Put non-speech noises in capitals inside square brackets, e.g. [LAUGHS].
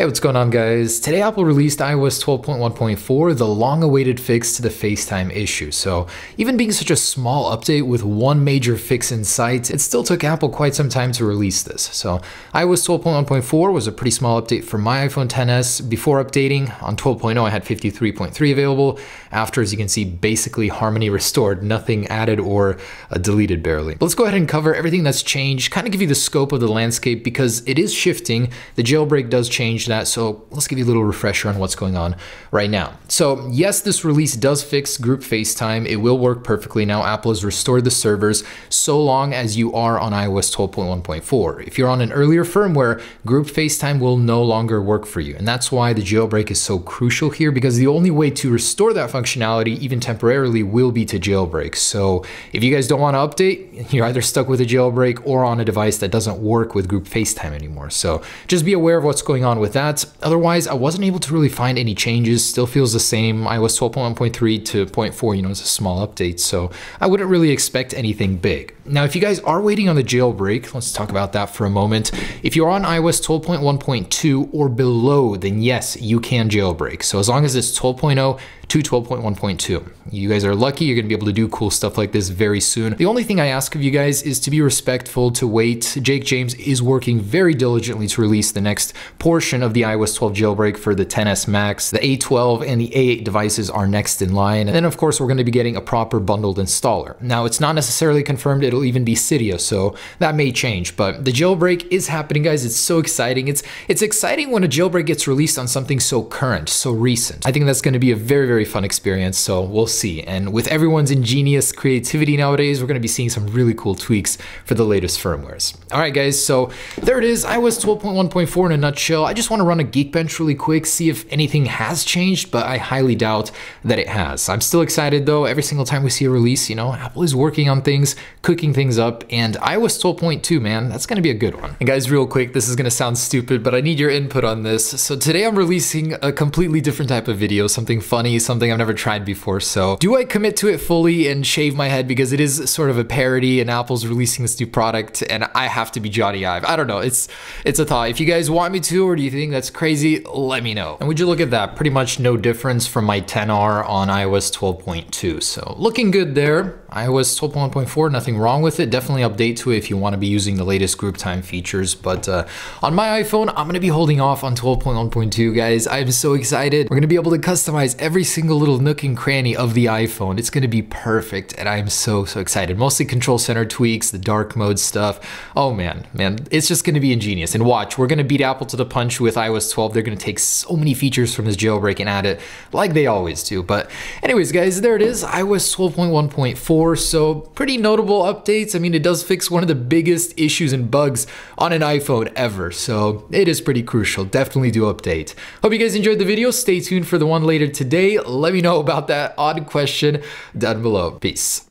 Hey, what's going on guys? Today Apple released iOS 12.1.4, the long-awaited fix to the FaceTime issue. So even being such a small update with one major fix in sight, it still took Apple quite some time to release this. So iOS 12.1.4 was a pretty small update for my iPhone XS. Before updating, on 12.0 I had 53.3 available. After, as you can see, basically harmony restored, nothing added or uh, deleted barely. But let's go ahead and cover everything that's changed, kind of give you the scope of the landscape because it is shifting. The jailbreak does change that. So let's give you a little refresher on what's going on right now. So yes, this release does fix group FaceTime. It will work perfectly now. Apple has restored the servers so long as you are on iOS 12.1.4. If you're on an earlier firmware, group FaceTime will no longer work for you. And that's why the jailbreak is so crucial here because the only way to restore that functionality, even temporarily, will be to jailbreak. So if you guys don't want to update, [LAUGHS] you're either stuck with a jailbreak or on a device that doesn't work with group FaceTime anymore. So just be aware of what's going on with that. Otherwise, I wasn't able to really find any changes. Still feels the same. iOS 12.1.3 to 0.4, you know, it's a small update. So I wouldn't really expect anything big. Now, if you guys are waiting on the jailbreak, let's talk about that for a moment. If you're on iOS 12.1.2 or below, then yes, you can jailbreak. So as long as it's 12.0 to 12.1.2. You guys are lucky, you're gonna be able to do cool stuff like this very soon. The only thing I ask of you guys is to be respectful, to wait. Jake James is working very diligently to release the next portion of the iOS 12 jailbreak for the 10s Max. The A12 and the A8 devices are next in line. And then of course, we're gonna be getting a proper bundled installer. Now it's not necessarily confirmed it'll even be Cydia, so that may change, but the jailbreak is happening, guys. It's so exciting. It's, it's exciting when a jailbreak gets released on something so current, so recent. I think that's gonna be a very, very fun experience, so we'll see. And with everyone's ingenious creativity nowadays, we're gonna be seeing some really cool tweaks for the latest firmwares. All right, guys, so there it is, iOS 12.1.4 in a nutshell. I just wanna run a Geekbench really quick, see if anything has changed, but I highly doubt that it has. I'm still excited though, every single time we see a release, you know, Apple is working on things, cooking things up, and iOS 12.2, man, that's gonna be a good one. And guys, real quick, this is gonna sound stupid, but I need your input on this. So today I'm releasing a completely different type of video, something funny, something I've never tried before. So do I commit to it fully and shave my head because it is sort of a parody and Apple's releasing this new product and I have to be Jony Ive? I don't know. It's it's a thought. If you guys want me to or do you think that's crazy, let me know. And would you look at that? Pretty much no difference from my 10R on iOS 12.2. So looking good there iOS 12.1.4, nothing wrong with it. Definitely update to it if you want to be using the latest group time features. But uh, on my iPhone, I'm going to be holding off on 12.1.2, guys. I'm so excited. We're going to be able to customize every single little nook and cranny of the iPhone. It's going to be perfect, and I'm so, so excited. Mostly control center tweaks, the dark mode stuff. Oh man, man, it's just going to be ingenious. And watch, we're going to beat Apple to the punch with iOS 12. They're to take so many features from this jailbreak and add it like they always do. But anyways, guys, there it is, iOS 12.1.4 so pretty notable updates. I mean, it does fix one of the biggest issues and bugs on an iPhone ever, so it is pretty crucial. Definitely do update. Hope you guys enjoyed the video. Stay tuned for the one later today. Let me know about that odd question down below. Peace.